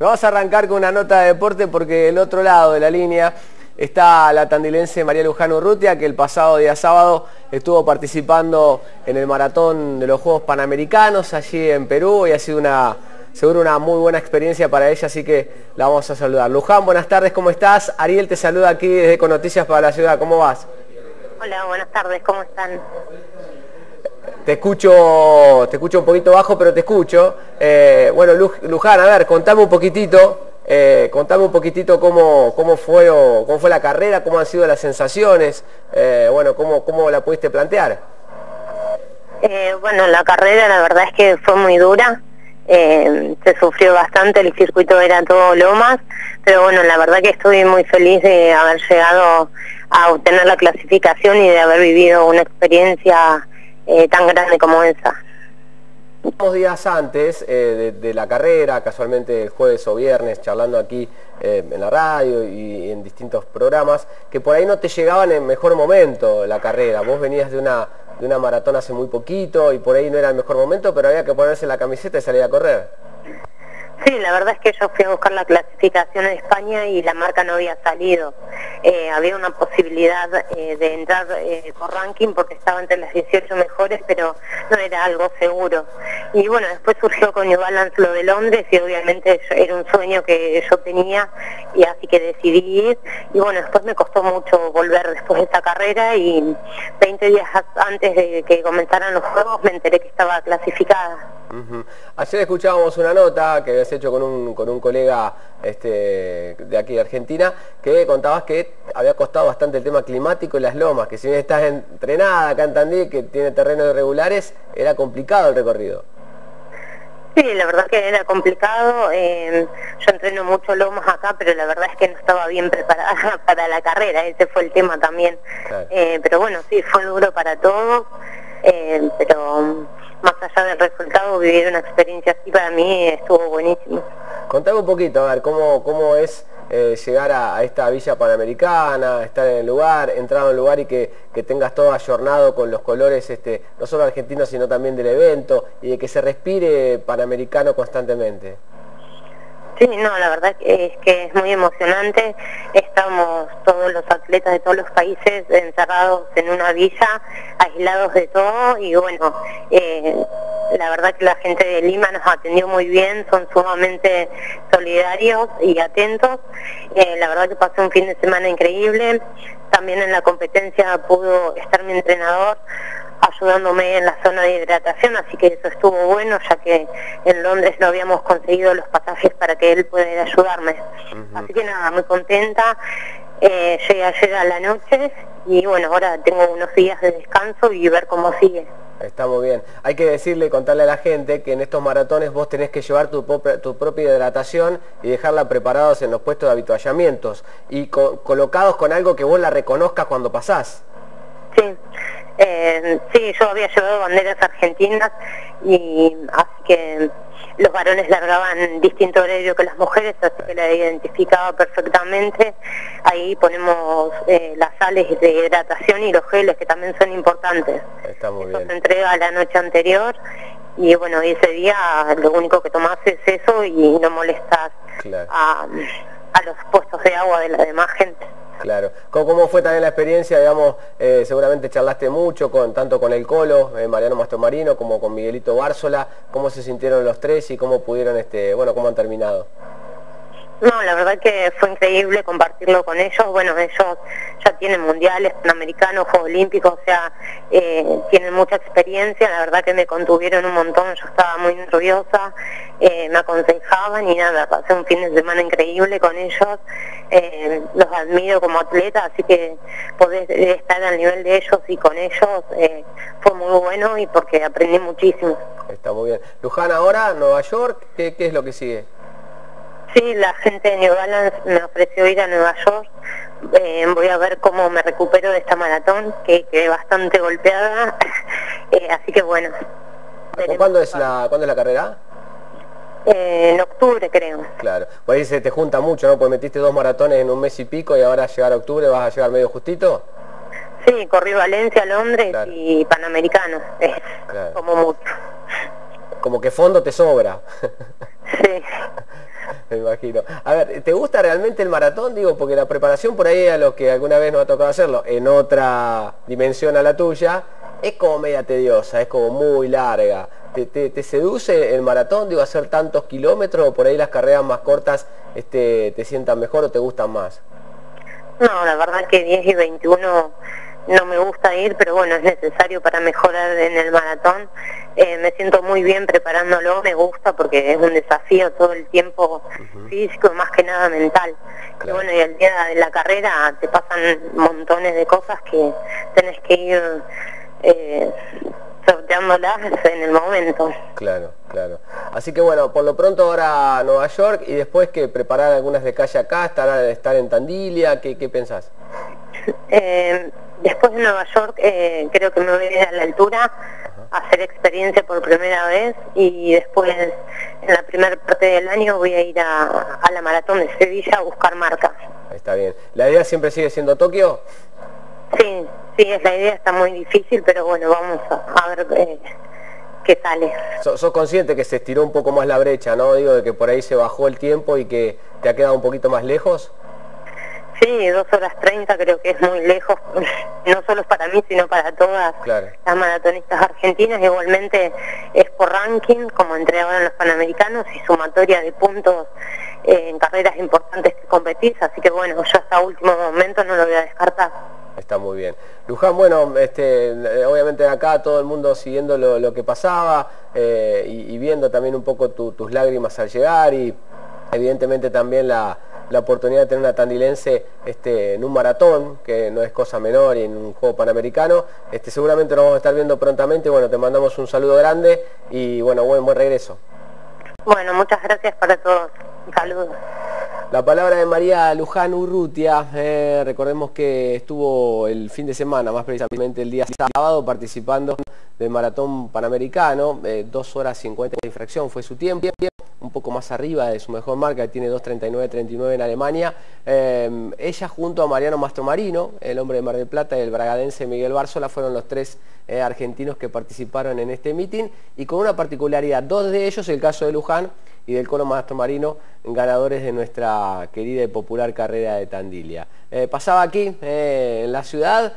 Vamos a arrancar con una nota de deporte porque el otro lado de la línea está la tandilense María Luján Urrutia, que el pasado día sábado estuvo participando en el maratón de los Juegos Panamericanos allí en Perú y ha sido una, seguro una muy buena experiencia para ella, así que la vamos a saludar. Luján, buenas tardes, ¿cómo estás? Ariel te saluda aquí desde Con Noticias para la Ciudad, ¿cómo vas? Hola, buenas tardes, ¿cómo están? Te escucho, te escucho un poquito bajo, pero te escucho. Eh, bueno, Luján, a ver, contame un poquitito, eh, contame un poquitito cómo, cómo, fue, cómo fue la carrera, cómo han sido las sensaciones, eh, bueno, cómo, cómo la pudiste plantear. bueno, la carrera la verdad es que fue muy dura, se sufrió bastante, el circuito era todo lomas, pero bueno, la verdad que estoy muy feliz de haber llegado a obtener la clasificación y de haber vivido una experiencia eh, tan grande como esa. Unos días antes eh, de, la carrera, casualmente jueves o viernes, charlando aquí eh, en la radio y en distintos programas, que por ahí no te llegaban en mejor momento la carrera. Vos venías de una, de una maratón hace muy poquito y por ahí no era el mejor momento, pero había que ponerse la camiseta y salir a correr. Sí, la verdad es que yo fui a buscar la clasificación en España y la marca no había salido. Eh, había una posibilidad eh, de entrar eh, por ranking porque estaba entre las 18 mejores, pero no era algo seguro. Y bueno, después surgió con New Balance lo de Londres y obviamente era un sueño que yo tenía y así que decidí ir. Y bueno, después me costó mucho volver después de esta carrera y 20 días antes de que comenzaran los juegos me enteré que estaba clasificada. Ayer escuchábamos una nota que habías hecho con un, con un colega este, de aquí de Argentina que contabas que había costado bastante el tema climático y las lomas, que si bien estás entrenada acá en Tandil, que tiene terrenos irregulares, era complicado el recorrido. Sí, la verdad que era complicado. Eh, yo entreno mucho lomas acá, pero la verdad es que no estaba bien preparada para la carrera. Ese fue el tema también. Eh, pero bueno, sí, fue duro para todos. Eh, pero más allá del resultado, vivir una experiencia así para mí estuvo buenísimo. Contame un poquito, a ver, cómo, cómo es eh, llegar a, esta villa panamericana, estar en el lugar, entrar en el lugar y que, que, tengas todo ayornado con los colores, este, no solo argentinos, sino también del evento, y de que se respire panamericano constantemente. Sí, no, la verdad es que es muy emocionante. Estamos todos los atletas de todos los países encerrados en una villa, aislados de todo y bueno, eh, la verdad que la gente de Lima nos atendió muy bien, son sumamente solidarios y atentos. Eh, la verdad que pasé un fin de semana increíble. También en la competencia pudo estar mi entrenador ayudándome en la zona de hidratación, así que eso estuvo bueno, ya que en Londres no habíamos conseguido los pasajes para que él pudiera ayudarme. Así que nada, muy contenta. Eh, llegué ayer a la noche y bueno, ahora tengo unos días de descanso y ver cómo sigue. Está muy bien. Hay que decirle, contarle a la gente que en estos maratones vos tenés que llevar tu, propia, hidratación y dejarla preparados en los puestos de habituallamientos y colocados con algo que vos la reconozcas cuando pasás. Sí, eh, sí, yo había llevado banderas argentinas y así que los varones largaban distinto horario que las mujeres, así que la identificaba perfectamente. Ahí ponemos eh, las sales de hidratación y los geles que también son importantes. Está muy se entrega la noche anterior y bueno, ese día lo único que tomás es eso y no molestas a, a los puestos de agua de la demás gente. Claro. ¿Cómo, fue también la experiencia? Digamos, eh, seguramente charlaste mucho, con, tanto con el Colo, eh, Mariano Mastromarino, como con Miguelito Bárzola. ¿Cómo se sintieron los tres y cómo pudieron, este, bueno, cómo han terminado? No, la verdad que fue increíble compartirlo con ellos. Bueno, ellos ya tienen mundiales, panamericanos, Juegos Olímpicos, o sea, eh, tienen mucha experiencia. La verdad que me contuvieron un montón, yo estaba muy nerviosa, eh, me aconsejaban y nada, pasé un fin de semana increíble con ellos. Eh, los admiro como atleta, así que poder estar al nivel de ellos y con ellos fue muy bueno y porque aprendí muchísimo. Está muy bien. Luján, ahora, Nueva York, ¿qué, qué es lo que sigue? Sí, la gente de New Balance me ofreció ir a Nueva York. Eh, voy a ver cómo me recupero de esta maratón, que quedé bastante golpeada. Eh, así que bueno. ¿Cuándo es, la, ¿Cuándo es la carrera? Eh, en octubre creo. Claro, pues ahí se te junta mucho, ¿no? Pues metiste dos maratones en un mes y pico y ahora llegar a octubre vas a llegar medio justito. Sí, corrí Valencia, Londres y Panamericano, es como mucho. Como que fondo te sobra. Sí. Me imagino. A ver, ¿te gusta realmente el maratón? Digo, porque la preparación por ahí a lo que alguna vez nos ha tocado hacerlo, en otra dimensión a la tuya, es como media tediosa, es como muy larga. ¿Te, seduce el maratón, digo, hacer tantos kilómetros o por ahí las carreras más cortas este, te sientan mejor o te gustan más? No, la verdad que 10 y 21 no me gusta ir, pero bueno, es necesario para mejorar en el maratón. Eh, me siento muy bien preparándolo, me gusta porque es un desafío todo el tiempo físico, más que nada mental. Y bueno, y el día de la carrera te pasan montones de cosas que tenés que ir eh, sorteándolas en el momento. Claro, claro. Así que bueno, por lo pronto ahora a Nueva York y después que preparar algunas de calle acá, estar, estar en Tandilia, ¿qué, qué pensás? Eh, después de Nueva York eh, creo que me voy a ir a la altura a hacer experiencia por primera vez y después en la primera parte del año voy a ir a, la maratón de Sevilla a buscar marcas. Está bien. ¿La idea siempre sigue siendo Tokio? Sí, sí, es la idea, está muy difícil, pero bueno, vamos a, ver eh, qué sale. ¿Sos, consciente que se estiró un poco más la brecha, no? Digo, de que por ahí se bajó el tiempo y que te ha quedado un poquito más lejos. Sí, dos horas treinta creo que es muy lejos, no solo para mí, sino para todas las maratonistas argentinas. Igualmente es por ranking, como entré ahora en los Panamericanos, y sumatoria de puntos eh, en carreras importantes que competís, así que bueno, yo hasta último momento no lo voy a descartar. Está muy bien. Luján, bueno, este, obviamente acá todo el mundo siguiendo lo, que pasaba eh, y, viendo también un poco tus lágrimas al llegar y evidentemente también la la oportunidad de tener una tandilense este, en un maratón, que no es cosa menor, y en un juego panamericano. Este, seguramente nos vamos a estar viendo prontamente. Bueno, te mandamos un saludo grande y bueno, buen, buen regreso. Bueno, muchas gracias para todos. Un saludo. La palabra de María Luján Urrutia, eh, recordemos que estuvo el fin de semana, más precisamente el día sábado, participando del maratón panamericano, eh, 2 horas 50 de infracción fue su tiempo un poco más arriba de su mejor marca, tiene 2.39.39 en Alemania. Eh, ella junto a Mariano Mastromarino, el hombre de Mar del Plata, y el bragadense Miguel Bárzola, fueron los tres eh, argentinos que participaron en este meeting y con una particularidad, dos de ellos, el caso de Luján y del Colo Mastromarino, ganadores de nuestra querida y popular carrera de Tandilia. Eh, pasaba aquí, en la ciudad,